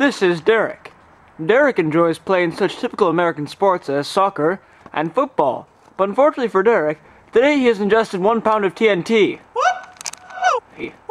This is Darek. Darek enjoys playing such typical American sports as soccer and football, but unfortunately for Darek, today he has ingested one pound of TNT. What?